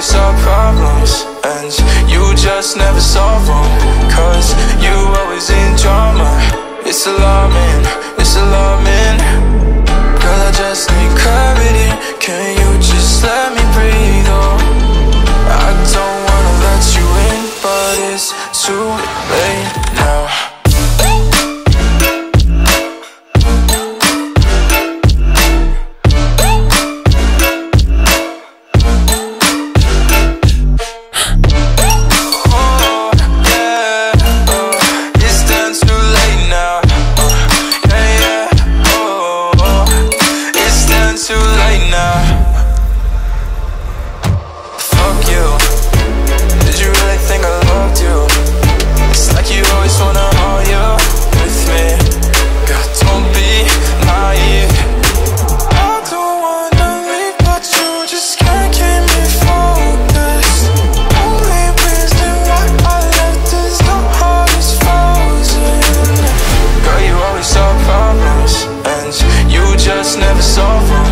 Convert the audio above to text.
always our problems. And you just never solve them. Cause you always in drama. It's alarming, it's alarming Girl, I just need clarity. Can you just let me breathe, oh I don't wanna let you in But it's too too late now. Fuck you. Did you really think I loved you? It's like you always wanna argue with me. God, don't be naive. I don't wanna leave, but you just can't keep me focused. Only reason why I left is heart is frozen. Girl, you always solve problems And you just never solve them.